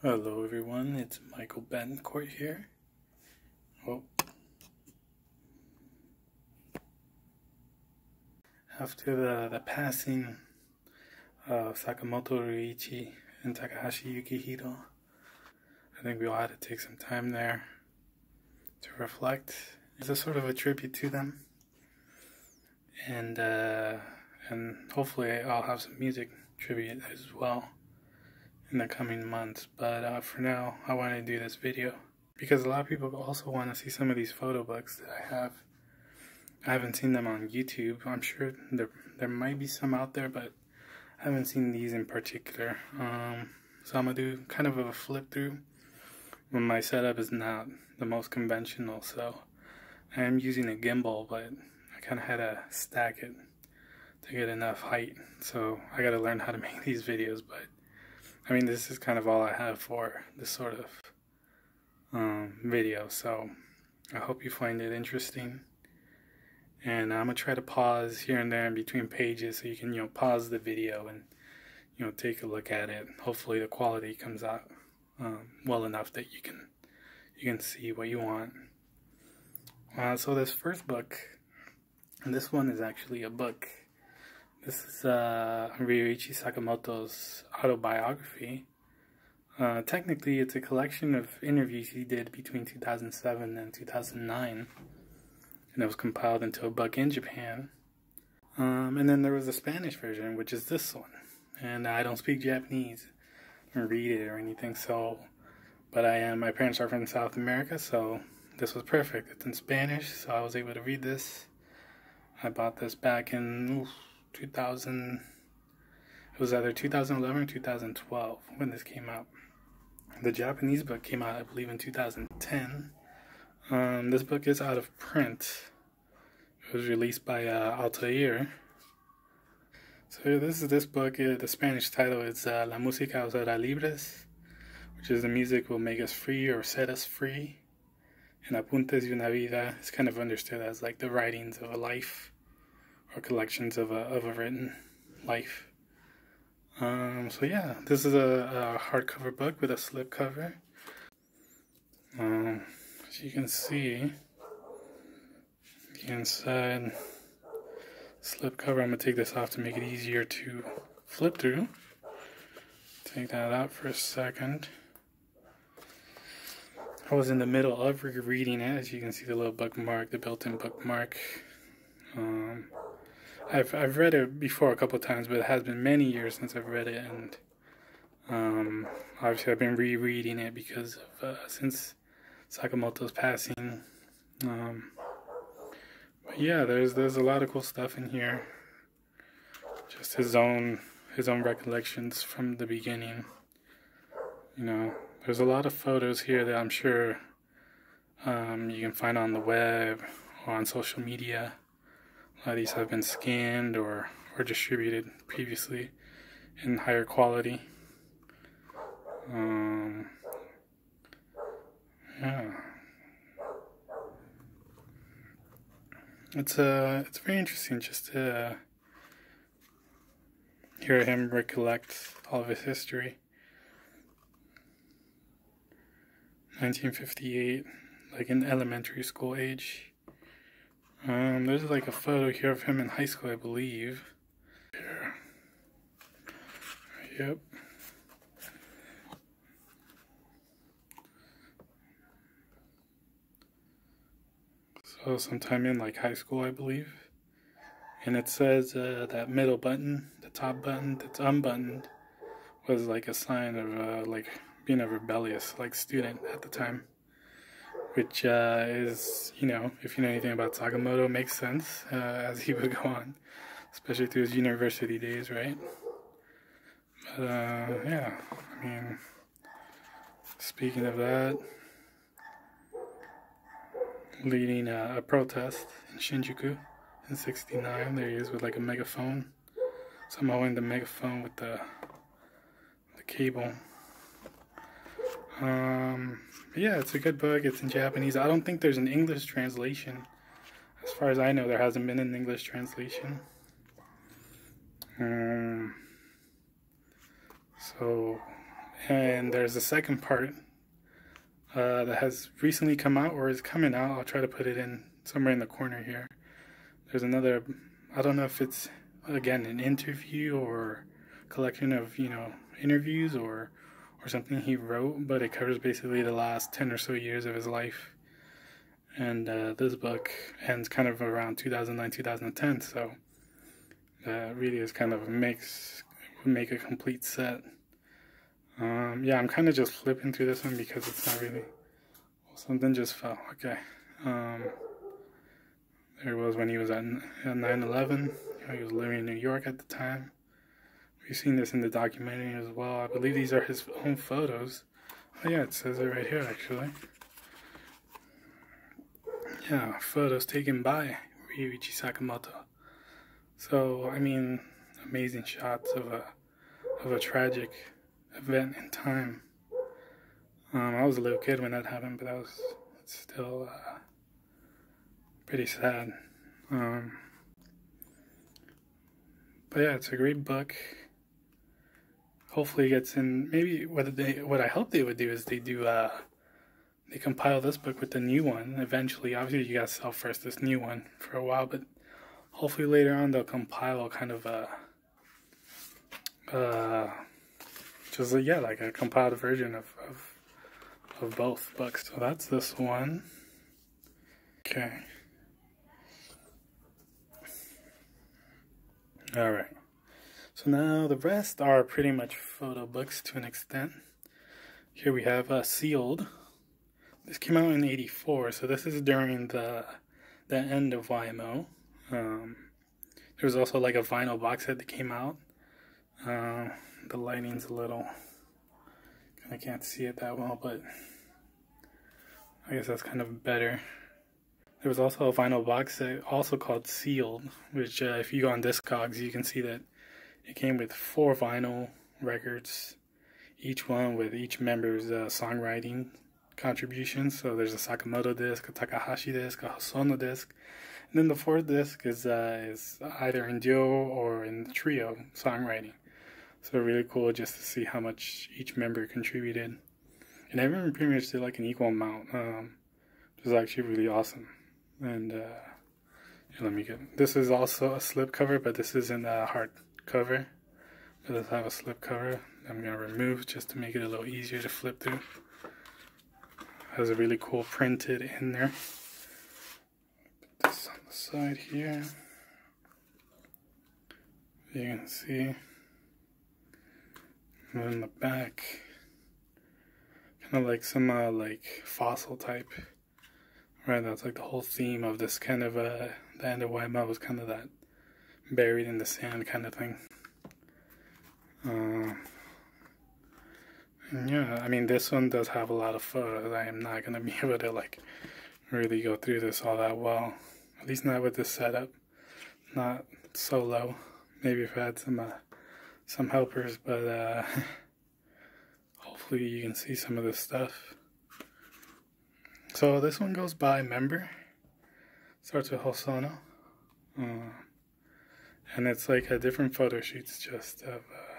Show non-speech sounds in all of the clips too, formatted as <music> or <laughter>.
Hello everyone, it's Michael Betancourt here. Oh. After the, the passing of Sakamoto Ryuichi and Takahashi Yukihiro, I think we all had to take some time there to reflect. It's a sort of a tribute to them. And uh, and hopefully I'll have some music tribute as well in the coming months. But uh, for now, I want to do this video because a lot of people also want to see some of these photo books that I have. I haven't seen them on YouTube. I'm sure there there might be some out there, but I haven't seen these in particular. Um, so I'm gonna do kind of a flip through. When my setup is not the most conventional, so I am using a gimbal, but I kind of had to stack it to get enough height. So I got to learn how to <laughs> make these videos, but I mean, this is kind of all I have for this sort of um, video. So I hope you find it interesting. And I'm gonna try to pause here and there in between pages so you can, you know, pause the video and, you know, take a look at it. Hopefully the quality comes out um, well enough that you can, you can see what you want. Uh, so this first book, and this one is actually a book this is uh, Ryuichi Sakamoto's autobiography. Uh, technically, it's a collection of interviews he did between 2007 and 2009, and it was compiled into a book in Japan. Um, and then there was a Spanish version, which is this one. And I don't speak Japanese or read it or anything, so, but I am, my parents are from South America, so this was perfect. It's in Spanish, so I was able to read this. I bought this back in oof, 2000 it was either 2011 or 2012 when this came out. The japanese book came out i believe in 2010 um, this book is out of print. It was released by uh, altair. So this is this book uh, the spanish title is uh, la música os hará libres which is the music will make us free or set us free. And apuntes de una vida is kind of understood as like the writings of a life or collections of a, of a written life. Um, so yeah, this is a, a hardcover book with a slipcover. Um, as you can see, the inside slipcover, I'm going to take this off to make it easier to flip through. Take that out for a second. I was in the middle of reading it, as you can see the little bookmark, the built-in bookmark. Um, I've I've read it before a couple times, but it has been many years since I've read it, and um, obviously I've been rereading it because of uh, since Sakamoto's passing. Um, but yeah, there's there's a lot of cool stuff in here. Just his own his own recollections from the beginning. You know, there's a lot of photos here that I'm sure um, you can find on the web or on social media. Of these have been scanned or, or distributed previously in higher quality. Um, yeah. It's uh, it's very interesting just to uh, hear him recollect all of his history. 1958, like in elementary school age. Um, there's like a photo here of him in high school, I believe. Here. Yep. So sometime in like high school, I believe. And it says uh, that middle button, the top button that's unbuttoned, was like a sign of uh, like being a rebellious like student at the time which uh, is, you know, if you know anything about Sakamoto, makes sense uh, as he <laughs> would go on, especially through his university days, right? But uh, yeah, I mean, speaking of that, leading a, a protest in Shinjuku in '69, there he is with like a megaphone, somehow in the megaphone with the the cable. Um, yeah, it's a good book. It's in Japanese. I don't think there's an English translation. As far as I know, there hasn't been an English translation. Um, so, And there's a second part uh, that has recently come out or is coming out. I'll try to put it in somewhere in the corner here. There's another, I don't know if it's, again, an interview or collection of, you know, interviews or, or something he wrote, but it covers basically the last 10 or so years of his life. And uh, this book ends kind of around 2009, 2010, so that really is kind of mix, make a complete set. Um, yeah, I'm kind of just flipping through this one because it's not really, well, something just fell, okay. Um, there was when he was at 9-11, he was living in New York at the time. We've seen this in the documentary as well. I believe these are his own photos. Oh yeah, it says it right here actually. Yeah, photos taken by Ryuichi Sakamoto. So, I mean, amazing shots of a of a tragic event in time. Um, I was a little kid when that happened, but that was still uh, pretty sad. Um, but yeah, it's a great book. Hopefully, it gets in. Maybe what they, what I hope they would do is they do. Uh, they compile this book with the new one eventually. Obviously, you gotta sell first this new one for a while, but hopefully later on they'll compile kind of a. Uh, just a, yeah, like a compiled version of, of of both books. So that's this one. Okay. All right. So now the rest are pretty much photo books to an extent. Here we have uh, Sealed. This came out in '84, so this is during the the end of YMO. Um, there was also like a vinyl box set that came out. Uh, the lighting's a little. I can't see it that well, but I guess that's kind of better. There was also a vinyl box set also called Sealed, which uh, if you go on Discogs, you can see that it came with four vinyl records, each one with each member's uh, songwriting contributions. So there's a Sakamoto disc, a Takahashi disc, a Hosono disc, and then the fourth disc is uh, is either in duo or in trio songwriting. So really cool just to see how much each member contributed, and everyone pretty much did like an equal amount. Um, which was actually really awesome. And uh, let me get this is also a slip cover, but this isn't a hard cover. It does have a slip cover. I'm gonna remove just to make it a little easier to flip through. Has a really cool printed in there. Put this on the side here. You can see. And in the back, kind of like some uh, like fossil type Right, that's like the whole theme of this kind of uh, the end of YMO was kind of that buried in the sand kind of thing. Uh, yeah, I mean this one does have a lot of. I am not gonna be <laughs> able to like really go through this all that well. At least not with this setup. Not solo. Maybe if I had some uh, some helpers, but uh, <laughs> hopefully you can see some of this stuff. So this one goes by member. Starts with Hosono. Uh, and it's like a different photo shoots just of uh,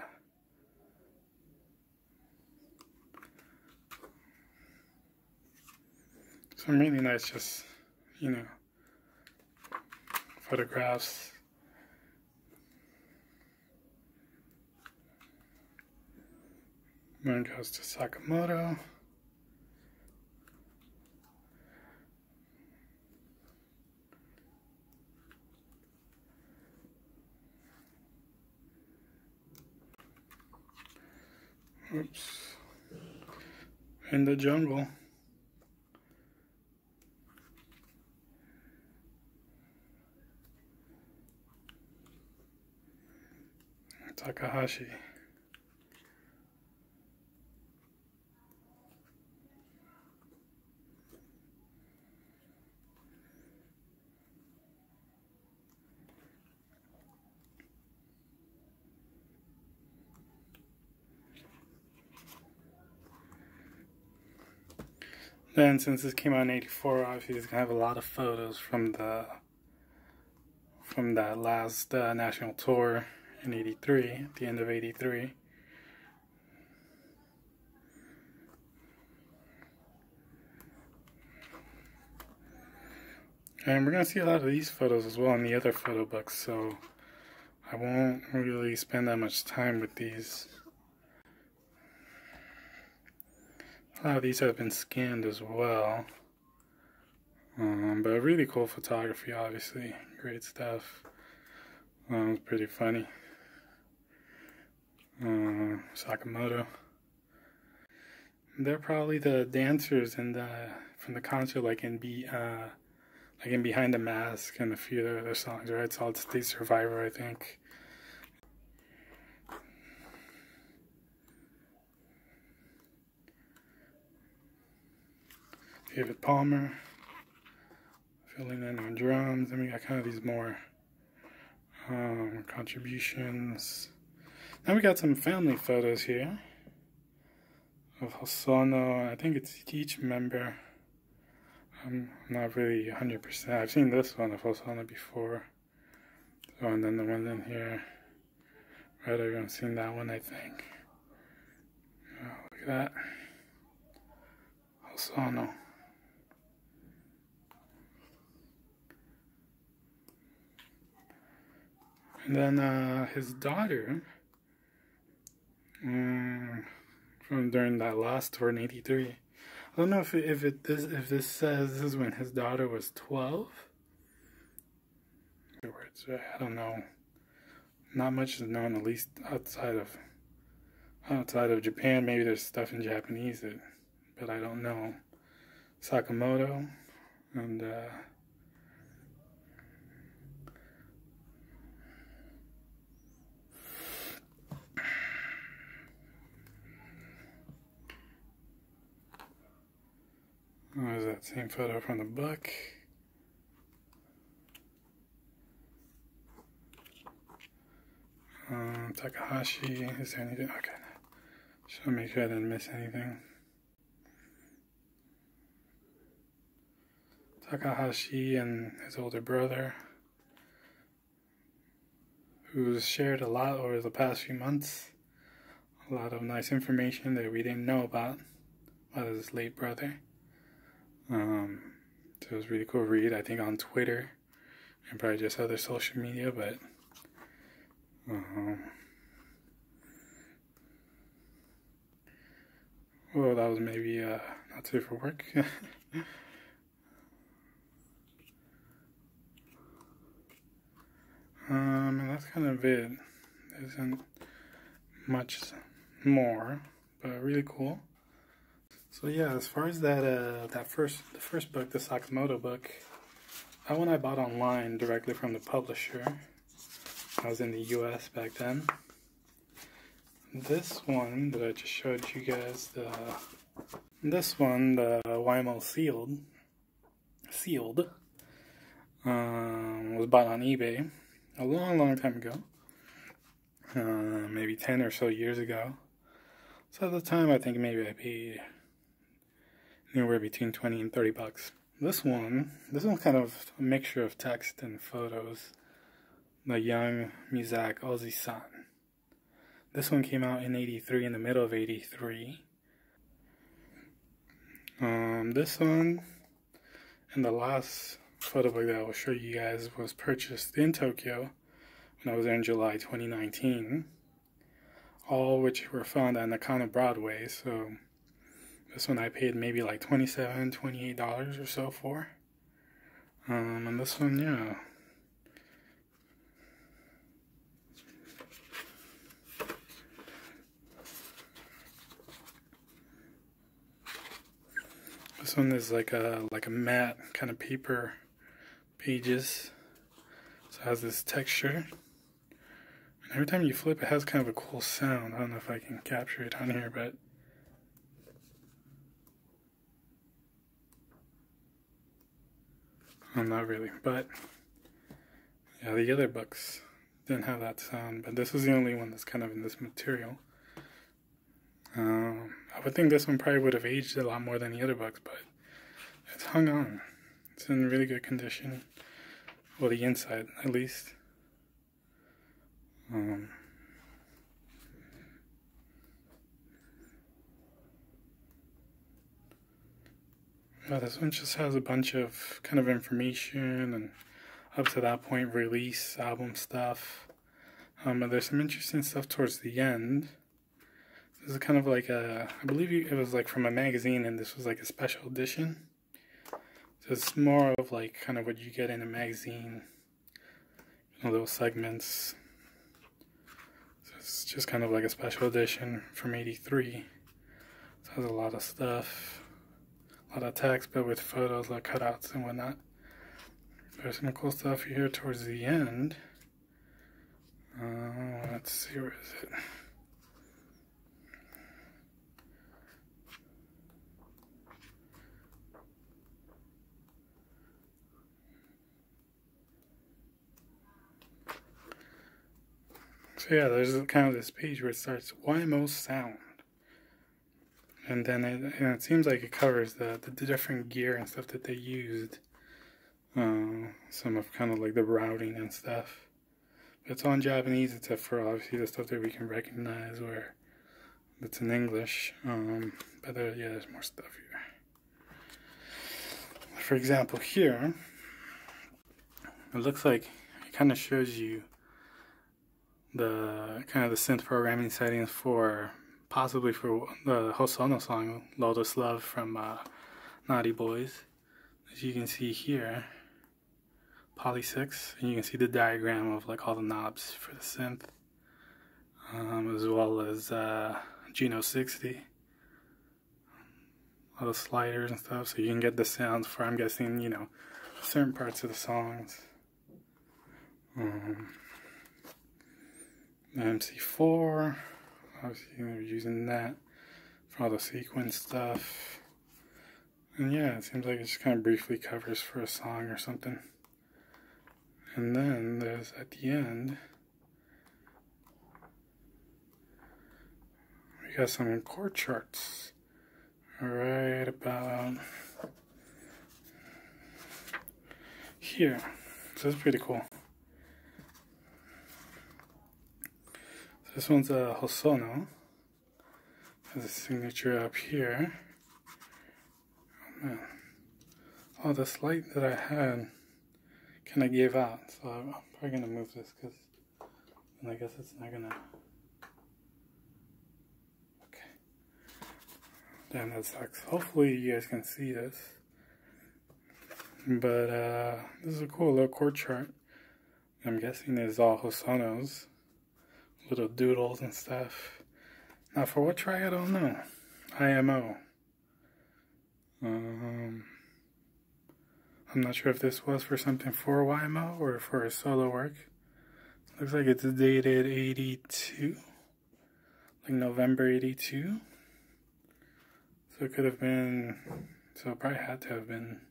some really nice just you know photographs. One goes to Sakamoto Oops. In the jungle. Takahashi. Then, since this came out in '84, obviously it's gonna have a lot of photos from the from that last uh, national tour in '83, at the end of '83. And we're going to see a lot of these photos as well in the other photo books, so I won't really spend that much time with these. A lot of these have been scanned as well. Um, but really cool photography, obviously. Great stuff. Um, pretty funny. Uh, Sakamoto. They're probably the dancers in the from the concert, like in be uh, like in Behind the Mask and a few other songs, right? Solid State Survivor, I think. David Palmer filling in on drums. Then we got kind of these more um, contributions. Now we got some family photos here of Hosono. I think it's each member. I'm not really 100%. I've seen this one of Hosono before. So, and then the one in here. Right, everyone's seen that one, I think. Oh, look at that. Hosono. And then uh, his daughter, um, from during that last tour in '83. I don't know if it, if it this if this says this is when his daughter was 12. Words, I don't know. Not much is known, at least outside of outside of Japan. Maybe there's stuff in Japanese that, but I don't know. Sakamoto and. Uh, There's that same photo from the book. Um, Takahashi, is there anything? Okay, just want to make sure I didn't miss anything. Takahashi and his older brother, who's shared a lot over the past few months. A lot of nice information that we didn't know about about his late brother. Um, so it was really cool read. I think on Twitter and probably just other social media, but um, well, that was maybe uh, not safe for work. <laughs> um, and that's kind of it. There isn't much more, but really cool. So yeah, as far as that uh, that first the first book, the Sakamoto book, that one I bought online directly from the publisher. I was in the U.S. back then. This one that I just showed you guys, the this one, the YMO sealed, sealed, um, was bought on eBay a long, long time ago, uh, maybe ten or so years ago. So at the time, I think maybe I paid anywhere between 20 and 30 bucks. This one, this one's kind of a mixture of text and photos. The Young Muzak Ozi-san. This one came out in 83, in the middle of 83. Um, this one, and the last photo book that I will show you guys was purchased in Tokyo when I was there in July 2019. All which were found on the Nakano Broadway, so this one I paid maybe like $27, $28 or so for. Um, and this one, yeah. This one is like a like a matte kind of paper pages. So it has this texture. And every time you flip it has kind of a cool sound. I don't know if I can capture it on here, but Well, not really, but yeah, the other books didn't have that sound, but this is the only one that's kind of in this material. Um, I would think this one probably would have aged a lot more than the other books, but it's hung on. It's in really good condition. Well, the inside, at least. Um, Uh, this one just has a bunch of kind of information and up to that point release album stuff. Um, but there's some interesting stuff towards the end. This is kind of like a, I believe it was like from a magazine, and this was like a special edition. So it's more of like kind of what you get in a magazine, you know, little segments. So it's just kind of like a special edition from '83. So it has a lot of stuff, a lot of text, but with photos, like cutouts and whatnot. There's some cool stuff here towards the end. Uh, let's see, where is it? So yeah, there's kind of this page where it starts YMO's sound. And then it, and it seems like it covers the, the different gear and stuff that they used. Uh, some of kind of like the routing and stuff. It's all in Japanese except for obviously the stuff that we can recognize where it's in English. Um, but there, yeah, there's more stuff here. For example, here, it looks like it kind of shows you the kind of the synth programming settings for possibly for the Hosono song Lotus Love from uh, Naughty Boys. As you can see here, Poly 6, and you can see the diagram of like all the knobs for the synth, um, as well as uh, Juno 60, all the sliders and stuff, so you can get the sounds for, I'm guessing, you know, certain parts of the songs. Um, MC4, obviously using that for all the sequence stuff. And yeah, it seems like it just kind of briefly covers for a song or something. And then there's at the end, we got some chord charts right about here. So that's pretty cool. This one's a Hosono. Has a signature up here. Oh man. Oh, this light that I had kind of gave out. So I'm probably going to move this because I guess it's not going to. Okay. Damn, that sucks. Hopefully you guys can see this. But uh, this is a cool little chord chart. I'm guessing it's all Hosonos. Little doodles and stuff. Now for what try, I don't know. IMO. Um, I'm not sure if this was for something for YMO or for solo work. Looks like it's dated 82, like November 82. So it could have been, so it probably had to have been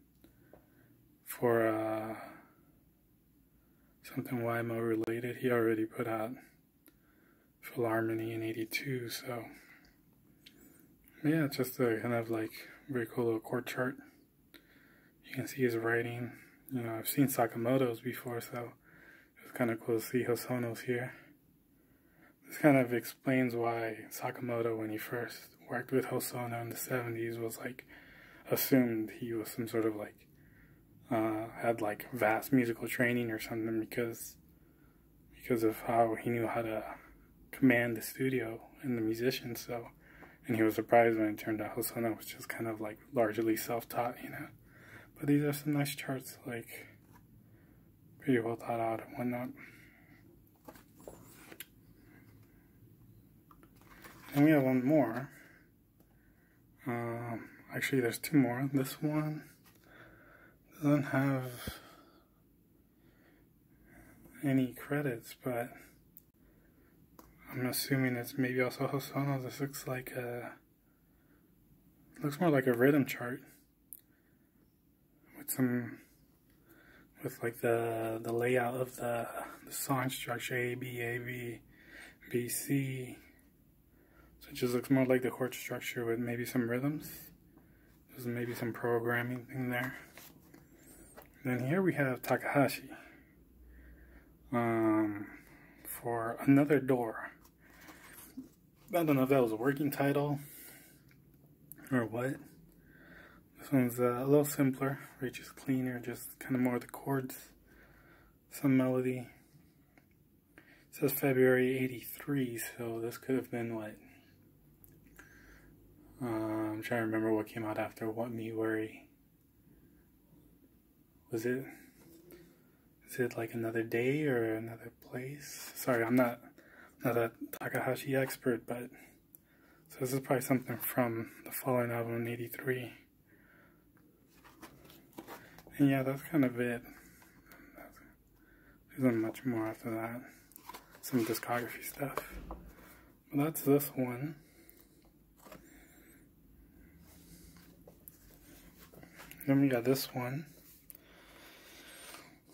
for uh, something YMO related. He already put out Philharmony in 82, so yeah, just a kind of like very cool little chord chart. You can see his writing. You know, I've seen Sakamoto's before, so it's kind of cool to see Hosono's here. This kind of explains why Sakamoto, when he first worked with Hosono in the 70s, was like assumed he was some sort of like uh, had like vast musical training or something because because of how he knew how to command the studio and the musicians. So, and he was surprised when it turned out Hosono was just kind of like largely self-taught, you know. But these are some nice charts, like pretty well thought out and whatnot. And we have one more. Um, actually, there's two more. This one doesn't have any credits, but I'm assuming it's maybe also Hosono. This looks like a looks more like a rhythm chart with some with like the the layout of the the song structure A B A B B C. So it just looks more like the chord structure with maybe some rhythms. There's maybe some programming thing there. then here we have Takahashi. Um, for another door. I don't know if that was a working title or what. This one's uh, a little simpler, right? Just cleaner, just kind of more the chords, some melody. It says February 83, so this could have been what? Uh, I'm trying to remember what came out after What Me Worry. Was it? Is it like another day or another place? Sorry, I'm not not a Takahashi expert, but so this is probably something from the following album in '83. And yeah, that's kind of it. There isn't much more after that. Some discography stuff. But that's this one. Then we got this one.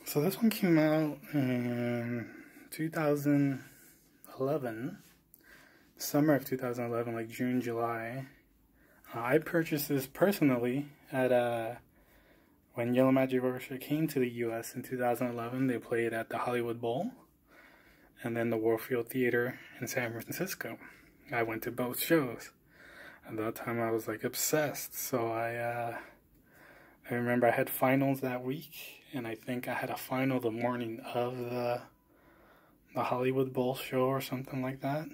So this one came out in 2011, summer of 2011, like June, July. Uh, I purchased this personally at uh, when Yellow Magic Orchestra came to the U.S. in 2011. They played at the Hollywood Bowl and then the Warfield Theater in San Francisco. I went to both shows. At that time, I was like obsessed. So I, uh, I remember I had finals that week, and I think I had a final the morning of the the Hollywood Bowl show or something like that.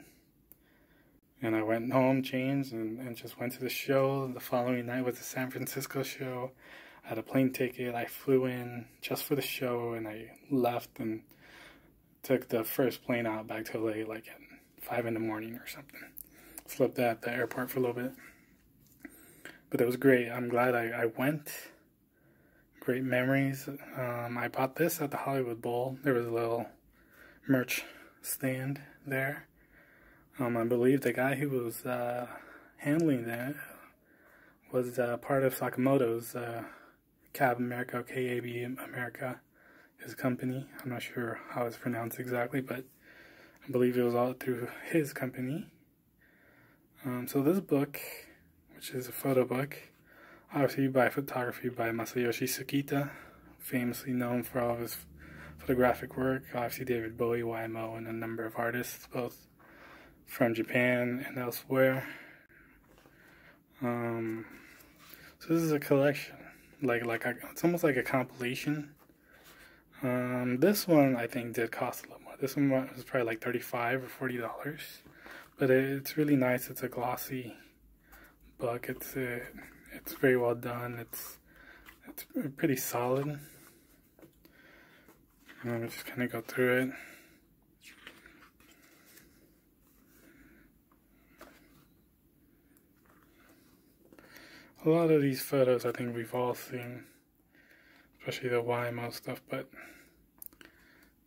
And I went home, changed, and, and just went to the show. The following night was the San Francisco show. I had a plane ticket. I flew in just for the show, and I left and took the first plane out back to LA like at five in the morning or something. Slept at the airport for a little bit. But it was great. I'm glad I, I went great memories. Um, I bought this at the Hollywood Bowl. There was a little merch stand there. Um, I believe the guy who was uh, handling that was uh, part of Sakamoto's uh, Cab America, KAB America, his company. I'm not sure how it's pronounced exactly, but I believe it was all through his company. Um, so this book, which is a photo book, obviously by photography by Masayoshi Sukita, famously known for all of his photographic work. Obviously David Bowie, YMO, and a number of artists, both from Japan and elsewhere. Um, so this is a collection, like like a, it's almost like a compilation. Um, this one I think did cost a little more. This one was probably like thirty-five or forty dollars, but it, it's really nice. It's a glossy book. It's a it's very well done. It's it's pretty solid. Let me just kind of go through it. A lot of these photos I think we've all seen, especially the YMO stuff, but,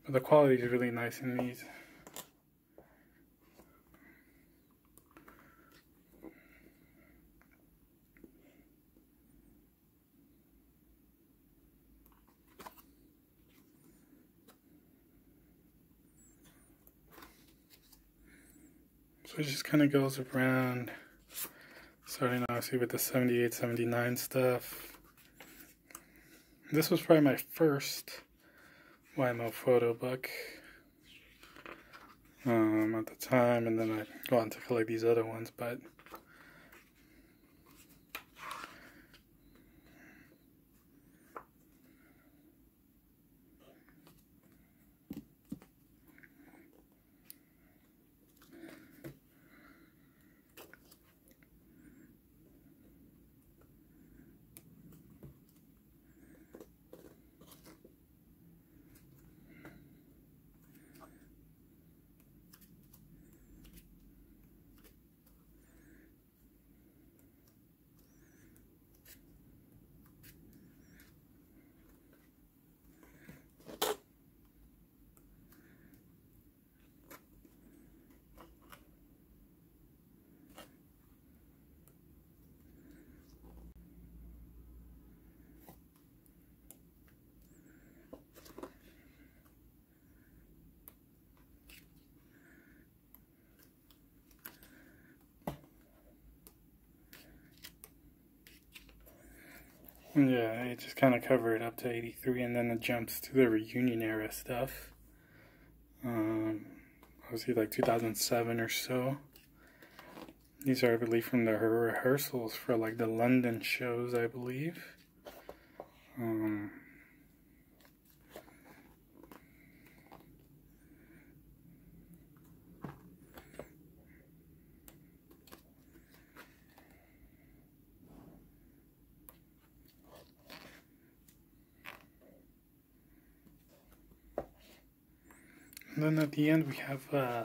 but the quality is really nice in these. So it just kind of goes around, starting obviously with the 78, 79 stuff. This was probably my first YMO photo book um, at the time, and then I go on to collect these other ones, but Yeah, it just kind of covered up to 83 and then it jumps to the reunion era stuff. Um, obviously like 2007 or so. These are, I believe, from the rehearsals for like the London shows, I believe. Um, then at the end we have uh,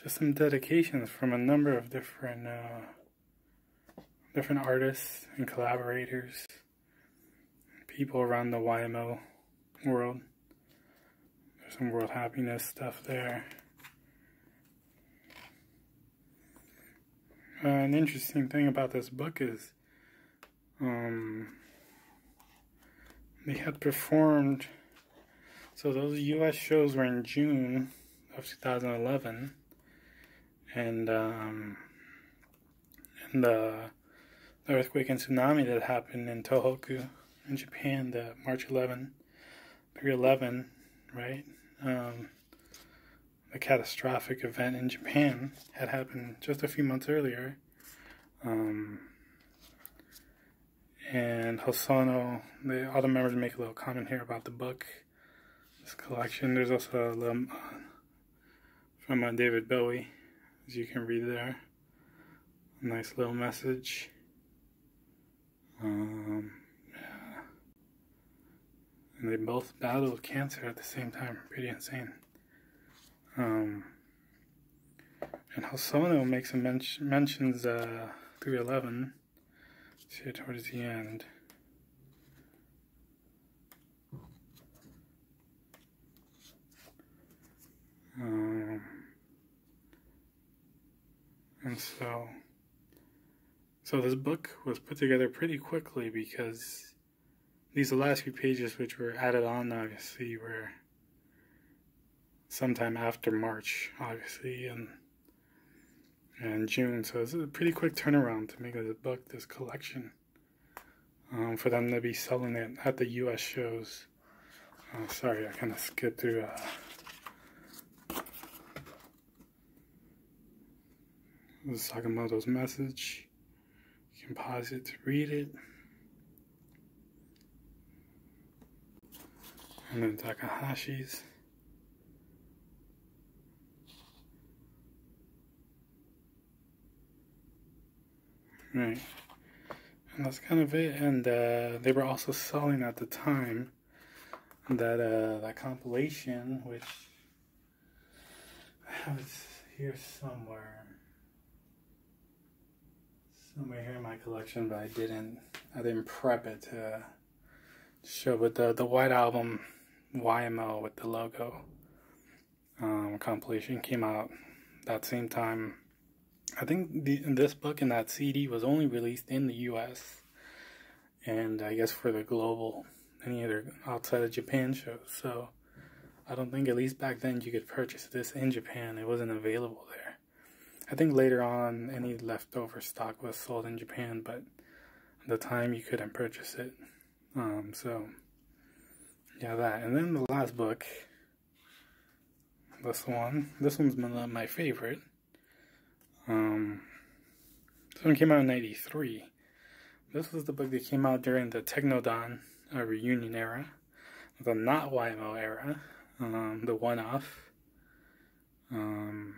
just some dedications from a number of different uh, different artists and collaborators, people around the YMO world. There's some world happiness stuff there. Uh, an interesting thing about this book is um, they had performed so those U.S. shows were in June of 2011, and um, and the earthquake and tsunami that happened in Tohoku in Japan, the March 11, 311, right? Um, the catastrophic event in Japan had happened just a few months earlier. Um, and Hosono, the, all the members make a little comment here about the book collection. There's also a little uh, from uh, David Bowie, as you can read there. A nice little message. Um, yeah. And they both battled cancer at the same time. Pretty insane. Um, and Hosono makes a men mentions uh, 311 here towards the end. Um, and so, so this book was put together pretty quickly because these last few pages, which were added on, obviously, were sometime after March, obviously, and and June. So it's a pretty quick turnaround to make this book, this collection, um, for them to be selling it at the U.S. shows. Uh, sorry, I kind of skipped through. Uh, This is Sakamoto's message. You can pause it to read it. And then Takahashi's. Right. And that's kind of it. And uh, they were also selling at the time that uh, that compilation, which I have it here somewhere somewhere here in my collection, but I didn't I didn't prep it to show. But the the White Album YMO with the logo um, compilation came out that same time. I think the, this book and that CD was only released in the U.S. and I guess for the global any other outside of Japan shows. So I don't think at least back then you could purchase this in Japan. It wasn't available there. I think later on any leftover stock was sold in Japan, but at the time you couldn't purchase it. Um, so yeah, that. And then the last book, this one. This one's my favorite. Um, this one came out in '93. This was the book that came out during the Technodon uh, reunion era, the not YMO era, um, the one-off. Um,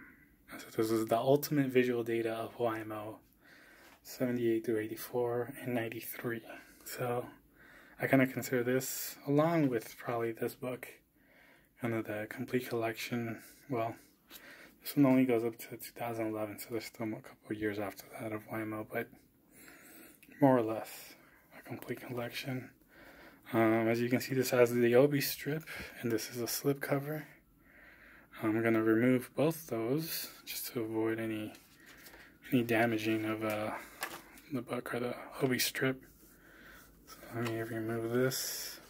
so this is the ultimate visual data of YMO 78 through 84 and 93. So I kind of consider this, along with probably this book, kind of the complete collection. Well, this one only goes up to 2011, so there's still a couple years after that of YMO, but more or less a complete collection. Um, as you can see, this has the Obi strip, and this is a slipcover. I'm going to remove both those just to avoid any any damaging of uh, the buck or the Obi strip. So let me remove this.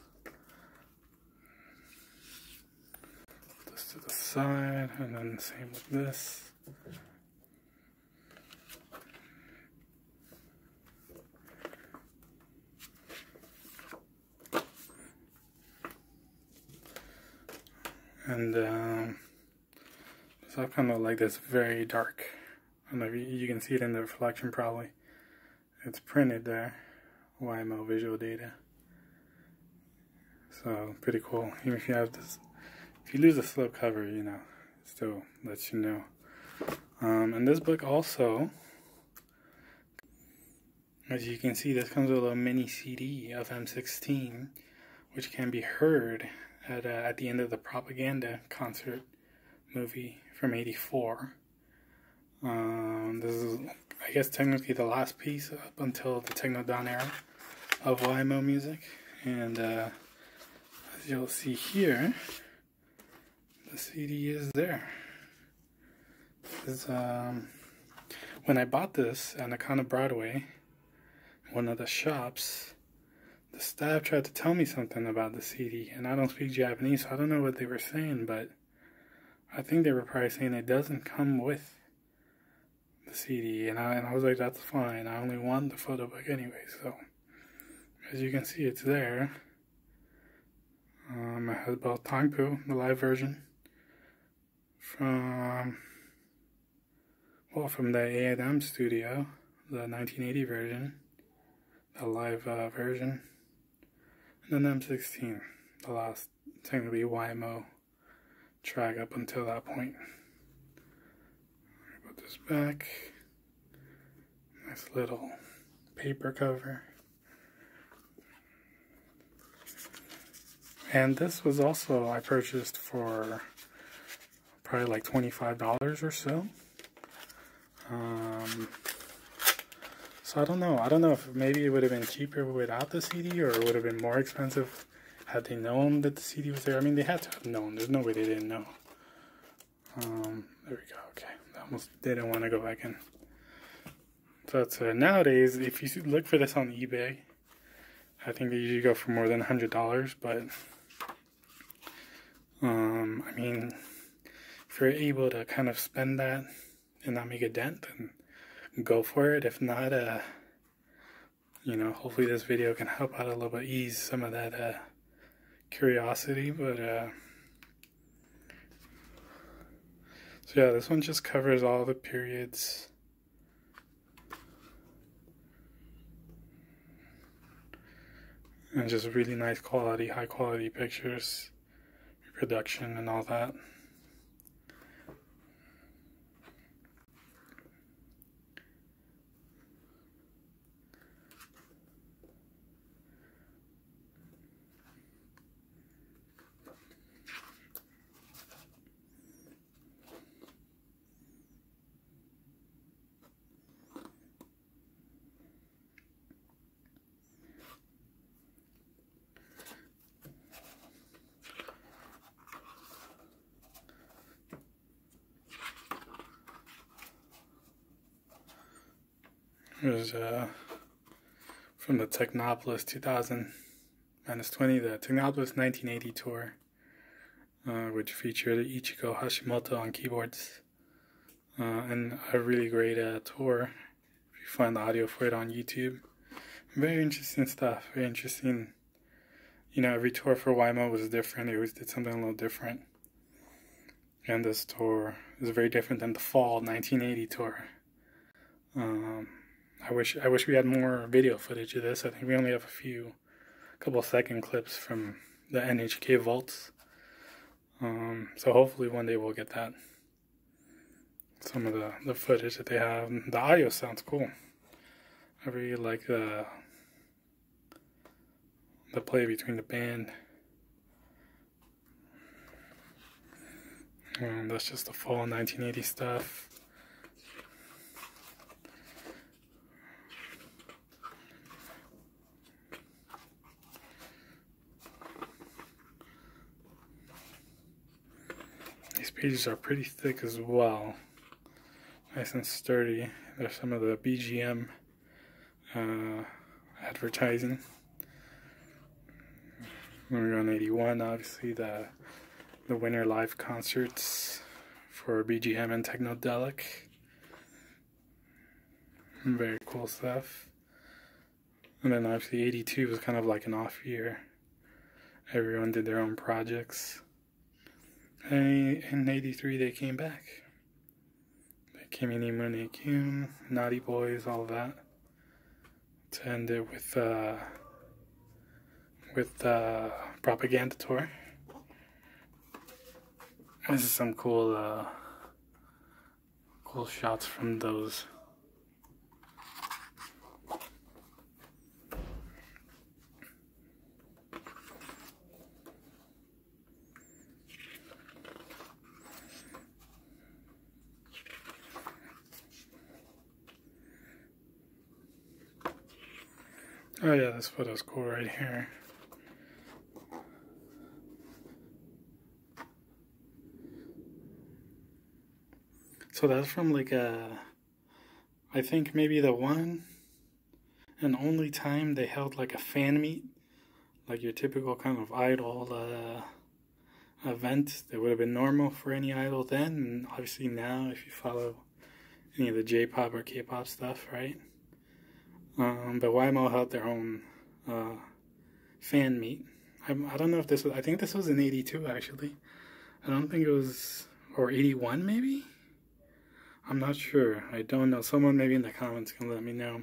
This to the side and then same with this. And um, so I kind of like this very dark And if you can see it in the reflection probably. It's printed there. YMO visual data. So pretty cool. Even if you have this, if you lose a slip cover, you know, still lets you know. Um, and this book also, as you can see, this comes with a little mini CD of M16, which can be heard at, uh, at the end of the propaganda concert movie from 84. Um, this is, I guess, technically the last piece up until the techno Technodon era of YMO music. And uh, as you'll see here, the CD is there. This, um, when I bought this at Nakano Broadway, one of the shops, the staff tried to tell me something about the CD, and I don't speak Japanese, so I don't know what they were saying, but I think they were probably saying it doesn't come with the CD, and I, and I was like, that's fine. I only want the photo book anyway, so as you can see, it's there. Um, it has both Tong Poo, the live version, from well, from the A&M studio, the 1980 version, the live uh, version, and then M16, the last technically YMO track up until that point. Put this back. Nice little paper cover. And this was also, I purchased for probably like $25 or so. Um, so I don't know. I don't know if maybe it would have been cheaper without the CD or it would have been more expensive had they known that the CD was there. I mean, they had to have known. There's no way they didn't know. Um, there we go. Okay. I almost didn't want to go back in. But uh, nowadays, if you look for this on eBay, I think they usually go for more than $100, but um, I mean, if you're able to kind of spend that and not make a dent, then go for it. If not, uh, you know, hopefully this video can help out a little bit, ease some of that uh, curiosity. But uh, so yeah, this one just covers all the periods. And just really nice quality, high quality pictures reproduction and all that. Here's uh, from the Technopolis 2000 minus 20, the Technopolis 1980 tour, uh, which featured Ichiko Hashimoto on keyboards, uh, and a really great uh, tour. If you find the audio for it on YouTube, very interesting stuff. Very interesting. You know, every tour for YMO was different. It always did something a little different. And this tour is very different than the fall 1980 tour. Um, I wish I wish we had more video footage of this. I think we only have a few, couple second clips from the NHK vaults. Um, so hopefully one day we'll get that. Some of the the footage that they have. The audio sounds cool. I really like the the play between the band. And that's just the fall 1980 stuff. Pages are pretty thick as well. Nice and sturdy. There's some of the BGM uh, advertising. When We're on 81, obviously the the winter live concerts for BGM and Technodelic. Very cool stuff. And then obviously 82 was kind of like an off year. Everyone did their own projects. In 83 they came back. They Kimi ni Mune Kyun, Naughty Boys, all that. To end it with uh, with uh, Propaganda Tour. This is some cool uh, cool shots from those. Oh yeah, this photo's cool right here. So that's from like a, I think maybe the one and only time they held like a fan meet, like your typical kind of idol uh, event that would have been normal for any idol then, and obviously now if you follow any of the J-pop or K-pop stuff, right? Um, but YMO held their own uh, fan meet. I, I don't know if this was, I think this was in 82 actually. I don't think it was, or 81 maybe? I'm not sure. I don't know. Someone maybe in the comments can let me know.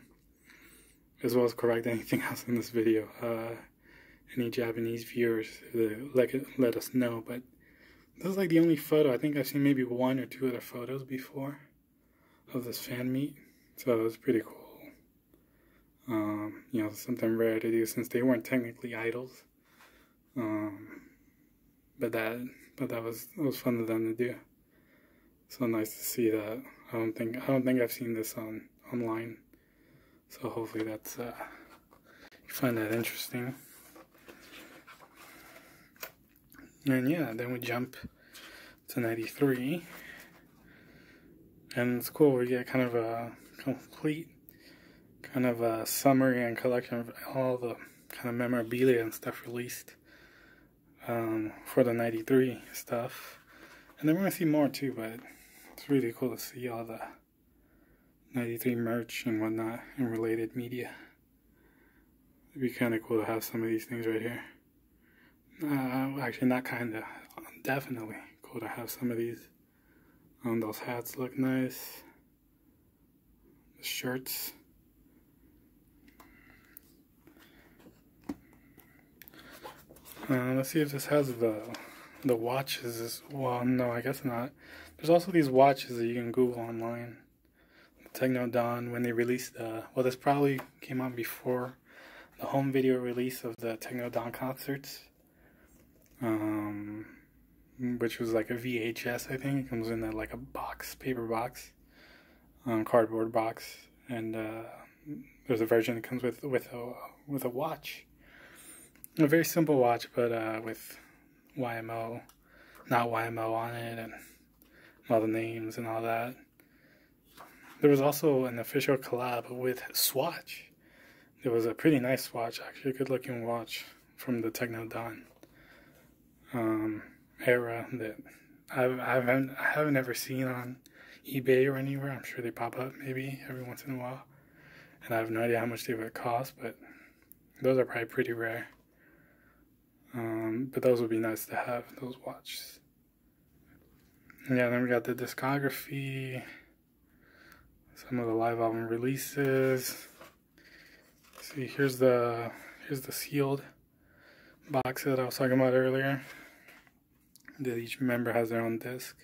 As well as correct anything <laughs> else in this video. Uh, any Japanese viewers, let, let us know. But this is like the only photo. I think I've seen maybe one or two other photos before of this fan meet. So it's pretty cool. Um, you know, something rare to do since they weren't technically idols. Um, but that, but that was it was fun of them to do. So nice to see that. I don't think I don't think I've seen this on online. So hopefully that's uh, you find that interesting. And yeah, then we jump to 93. And it's cool, we get kind of a complete kind of a summary and collection of all the kind of memorabilia and stuff released um, for the 93 stuff. And then we're going to see more too, but it's really cool to see all the 93 merch and whatnot and related media. It'd be kind of cool to have some of these things right here. Uh, actually, not kind of. Definitely cool to have some of these. Um, those hats look nice. The shirts. Uh, let's see if this has the the watches well. No, I guess not. There's also these watches that you can Google online. Techno Technodon when they released the well, this probably came out before the home video release of the Techno Technodon concerts, um, which was like a VHS. I think it comes in a, like a box, paper box, um, cardboard box, and uh, there's a version that comes with with a with a watch a very simple watch, but uh, with YMO, not YMO on it, and all the names and all that. There was also an official collab with Swatch. It was a pretty nice watch, actually, a good looking watch from the Technodon um, era that I've, I haven't, I haven't ever seen on eBay or anywhere. I'm sure they pop up maybe every once in a while. And I have no idea how much they would cost, but those are probably pretty rare. Um, but those would be nice to have, those watches. Yeah, then we got the discography, some of the live album releases. see, here's the here's the sealed box that I was talking about earlier. That each member has their own disc,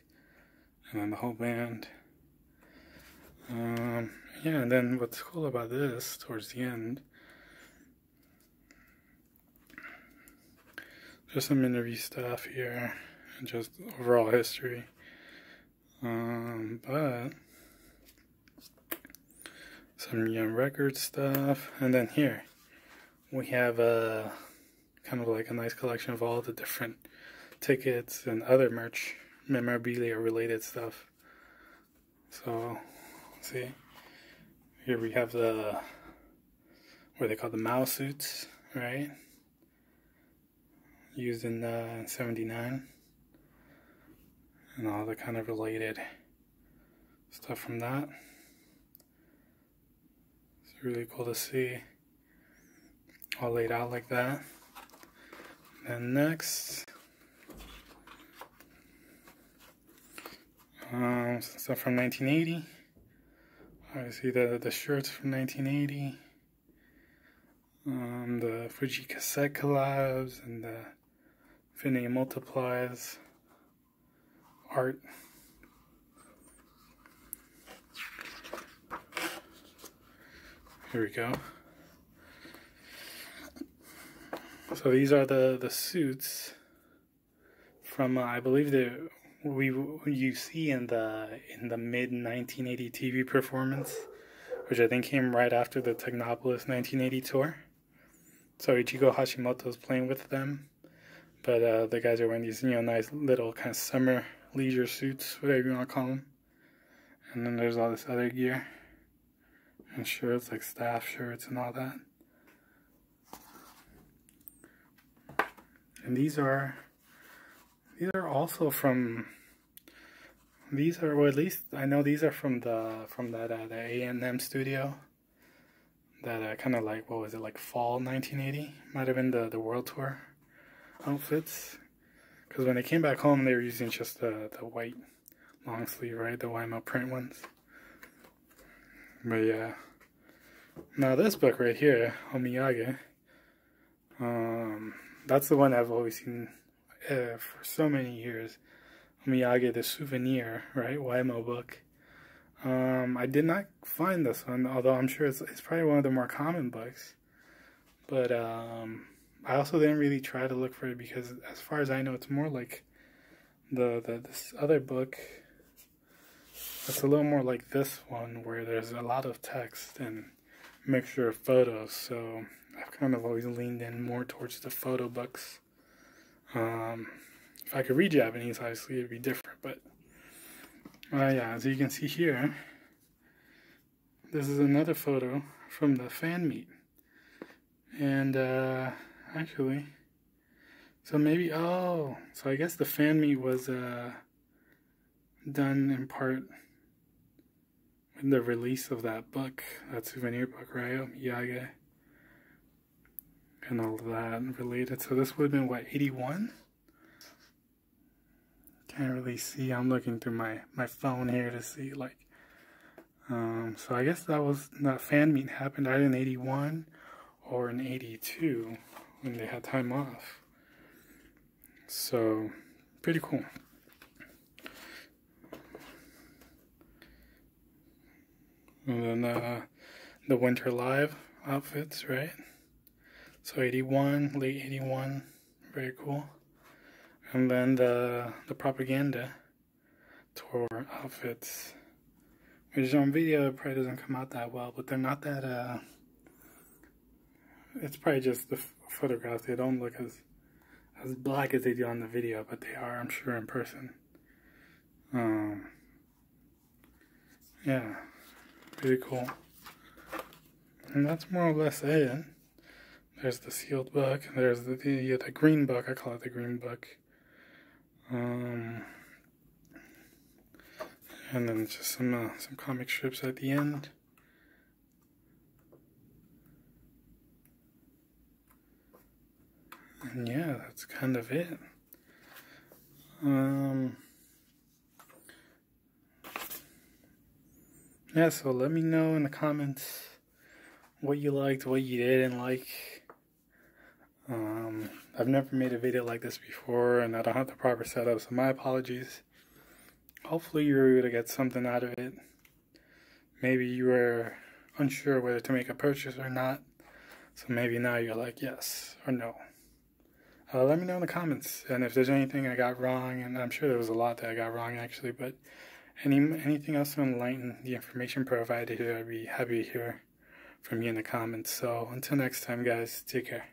and then the whole band. Um, yeah, and then what's cool about this towards the end just some interview stuff here and just overall history. Um, but some Yen Record stuff, and then here we have a kind of like a nice collection of all the different tickets and other merch, memorabilia related stuff. So, see, here we have the what they call the mouse suits, right? Used in uh, 79 and all the kind of related stuff from that. It's really cool to see all laid out like that. And next, um, stuff from 1980. I see the the shirts from 1980, um, the Fuji cassette collabs, and the Infinity Multiplies art. Here we go. So these are the the suits from uh, I believe the we you see in the in the mid 1980 TV performance, which I think came right after the Technopolis 1980 tour. So Ichiko Hashimoto is playing with them, but uh, the guys are wearing these you know nice little kind of summer leisure suits, whatever you want to call them. And then there's all this other gear and shirts like staff shirts and all that. And these are these are also from these are or at least I know these are from the from that uh, the A&M studio. That uh, kind of like what was it like fall 1980 might have been the the world tour outfits. Because when they came back home, they were using just the the white long sleeve, right? The YMO print ones. But yeah. Now this book right here, Omiyage. Um, that's the one I've always seen uh, for so many years. Miyagi the Souvenir, right? YMO book. Um, I did not find this one, although I'm sure it's, it's probably one of the more common books. But um, I also didn't really try to look for it because, as far as I know, it's more like the, the this other book. It's a little more like this one, where there's a lot of text and mixture of photos. So I've kind of always leaned in more towards the photo books. Um, if I could read Japanese, obviously it'd be different, but uh, yeah, as you can see here, this is another photo from the fan meet. And uh, actually, so maybe, oh, so I guess the fan meet was uh, done in part with the release of that book, that souvenir book, right? Miyage and all that related. So this would have been what, 81? Can't really see. I'm looking through my, my phone here to see like um, so I guess that was that fan meet happened either in 81 or in 82 when they had time off. So pretty cool. And then uh, the winter live outfits, right? So 81, late 81, very cool. And then the the propaganda tour outfits, which on video probably doesn't come out that well, but they're not that. Uh, it's probably just the photographs. They don't look as as black as they do on the video, but they are, I'm sure, in person. Um, yeah, pretty cool. And that's more or less it. There's the sealed book. There's the, the, the green book. I call it the green book. Um, and then just some uh, some comic strips at the end. And yeah, that's kind of it. Um, yeah, so let me know in the comments what you liked, what you didn't like. Um, I've never made a video like this before and I don't have the proper setup, so my apologies. Hopefully you were able to get something out of it. Maybe you were unsure whether to make a purchase or not, so maybe now you're like yes or no. Uh, let me know in the comments, and if there's anything I got wrong, and I'm sure there was a lot that I got wrong actually, but any anything else to enlighten the information provided here, I'd be happy to hear from you in the comments. So until next time, guys, take care.